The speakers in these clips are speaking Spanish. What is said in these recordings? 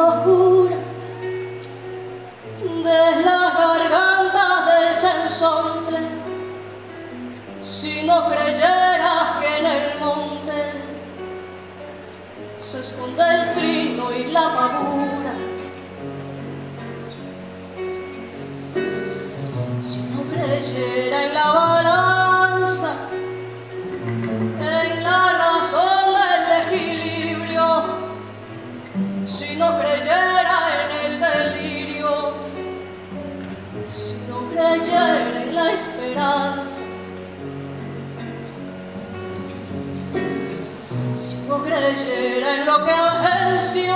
oscura de las gargantas del sensonte si no creyeras que en el monte se esconde el trino y la pavura si no creyeras creyera en lo que agencio,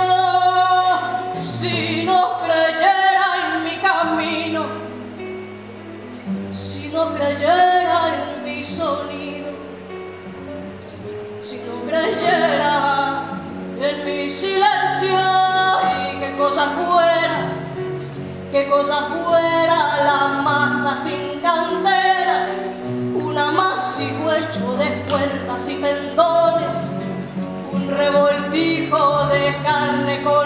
si no creyera en mi camino, si no creyera en mi sonido, si no creyera en mi silencio y qué cosa fuera, qué cosa fuera la masa sin candela, un amasijo hecho de puertas y tendones, es carne go.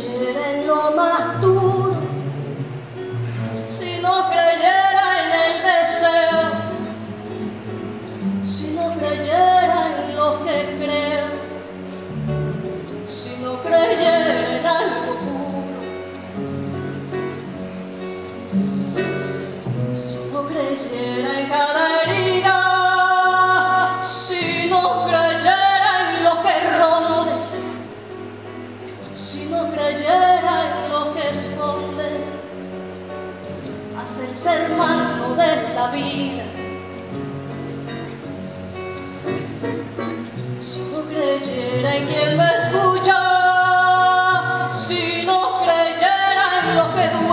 Creyera en lo más duro, si no creyera en el deseo, si no creyera en lo que creo, si no creyera en algo puro, si no creyera en hacerse hermano de la vida. Si no creyera en quien me escucha, si no creyera en lo que duele,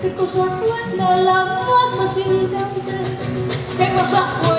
qué cosa buena la masa sin cante, qué cosa.